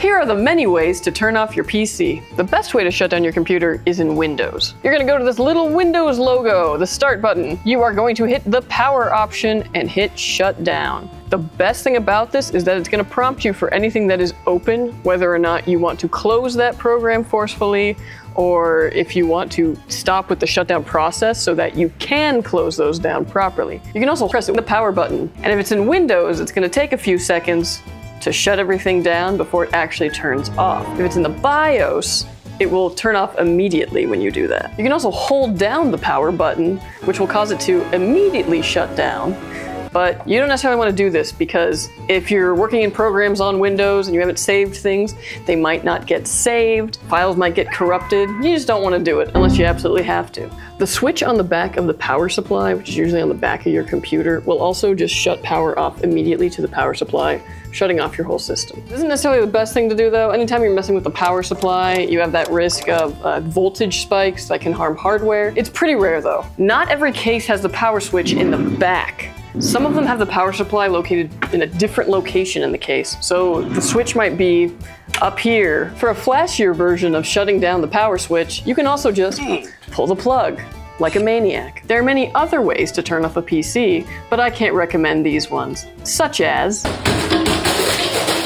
Here are the many ways to turn off your PC. The best way to shut down your computer is in Windows. You're gonna go to this little Windows logo, the start button. You are going to hit the power option and hit shut down. The best thing about this is that it's going to prompt you for anything that is open, whether or not you want to close that program forcefully or if you want to stop with the shutdown process so that you can close those down properly. You can also press the power button. And if it's in Windows, it's going to take a few seconds to shut everything down before it actually turns off. If it's in the BIOS, it will turn off immediately when you do that. You can also hold down the power button, which will cause it to immediately shut down. But you don't necessarily want to do this because if you're working in programs on Windows and you haven't saved things, they might not get saved, files might get corrupted. You just don't want to do it unless you absolutely have to. The switch on the back of the power supply, which is usually on the back of your computer, will also just shut power off immediately to the power supply, shutting off your whole system. This isn't necessarily the best thing to do though. Anytime you're messing with the power supply, you have that risk of uh, voltage spikes that can harm hardware. It's pretty rare though. Not every case has the power switch in the back. Some of them have the power supply located in a different location in the case, so the switch might be up here. For a flashier version of shutting down the power switch, you can also just hmm. pull the plug like a maniac. There are many other ways to turn off a PC, but I can't recommend these ones, such as